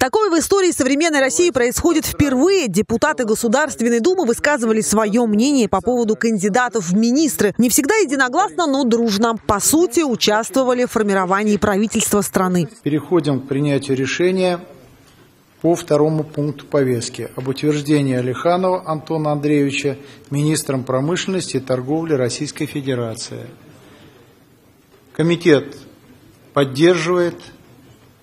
Такое в истории современной России происходит впервые. Депутаты Государственной Думы высказывали свое мнение по поводу кандидатов в министры. Не всегда единогласно, но дружно. По сути, участвовали в формировании правительства страны. Переходим к принятию решения по второму пункту повестки об утверждении Алиханова Антона Андреевича министром промышленности и торговли Российской Федерации. Комитет поддерживает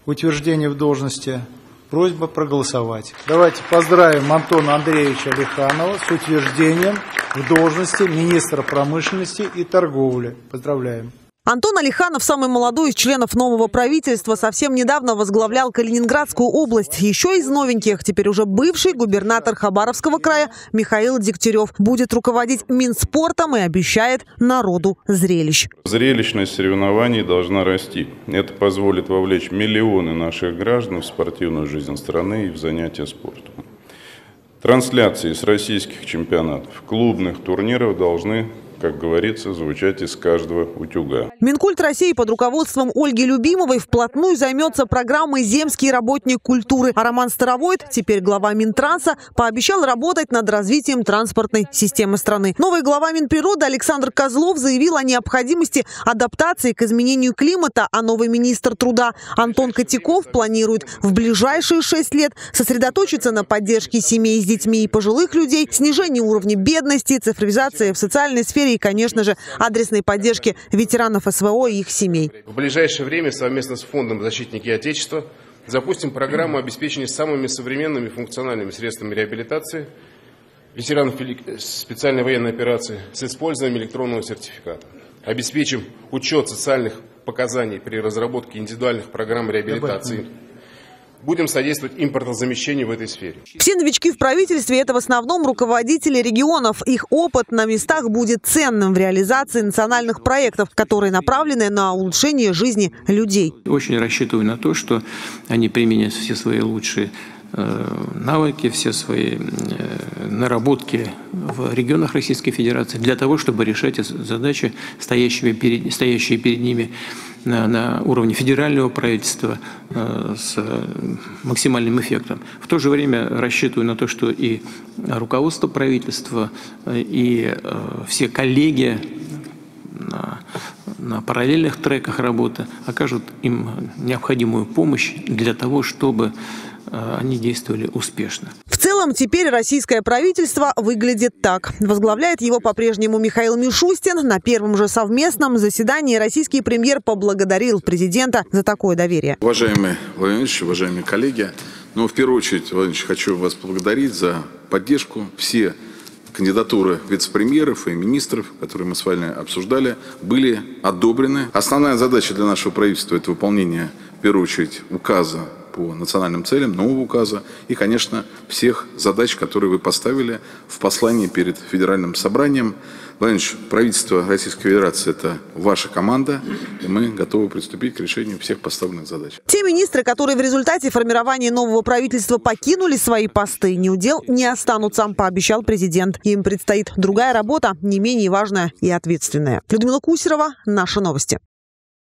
утверждение в должности Просьба проголосовать. Давайте поздравим Антона Андреевича Лиханова с утверждением в должности министра промышленности и торговли. Поздравляем. Антон Алиханов, самый молодой из членов нового правительства, совсем недавно возглавлял Калининградскую область. Еще из новеньких, теперь уже бывший губернатор Хабаровского края Михаил Дегтярев будет руководить Минспортом и обещает народу зрелищ. Зрелищность соревнований должна расти. Это позволит вовлечь миллионы наших граждан в спортивную жизнь страны и в занятия спортом. Трансляции с российских чемпионатов, клубных турниров должны как говорится, звучать из каждого утюга. Минкульт России под руководством Ольги Любимовой вплотную займется программой «Земский работник культуры». А Роман Старовойт, теперь глава Минтранса, пообещал работать над развитием транспортной системы страны. Новый глава Минприроды Александр Козлов заявил о необходимости адаптации к изменению климата, а новый министр труда Антон Котяков планирует в ближайшие шесть лет сосредоточиться на поддержке семей с детьми и пожилых людей, снижении уровня бедности, цифровизации в социальной сфере сфере и, конечно же, адресной поддержки ветеранов СВО и их семей. В ближайшее время совместно с Фондом «Защитники Отечества» запустим программу обеспечения самыми современными функциональными средствами реабилитации ветеранов специальной военной операции с использованием электронного сертификата. Обеспечим учет социальных показаний при разработке индивидуальных программ реабилитации будем содействовать импортозамещению в этой сфере. Все новички в правительстве – это в основном руководители регионов. Их опыт на местах будет ценным в реализации национальных проектов, которые направлены на улучшение жизни людей. Очень рассчитываю на то, что они применят все свои лучшие э, навыки, все свои э, наработки в регионах Российской Федерации для того, чтобы решать задачи, стоящие перед, стоящие перед ними на, уровне федерального правительства э, с максимальным эффектом. В то же время рассчитываю на то, что и руководство правительства, э, и э, все коллеги на, на параллельных треках работы окажут им необходимую помощь для того, чтобы они действовали успешно. Целом, теперь российское правительство выглядит так. Возглавляет его по-прежнему Михаил Мишустин. На первом же совместном заседании российский премьер поблагодарил президента за такое доверие. Уважаемый Владимир уважаемые коллеги, ну, в первую очередь, Владимир хочу вас поблагодарить за поддержку. Все кандидатуры вице-премьеров и министров, которые мы с вами обсуждали, были одобрены. Основная задача для нашего правительства – это выполнение, в первую очередь, указа по национальным целям, нового указа и, конечно, всех задач, которые вы поставили в послании перед Федеральным собранием. Владимир правительство Российской Федерации – это ваша команда, и мы готовы приступить к решению всех поставленных задач. Те министры, которые в результате формирования нового правительства покинули свои посты, не удел не останутся, пообещал президент. Им предстоит другая работа, не менее важная и ответственная. Людмила Кусерова, Наши новости.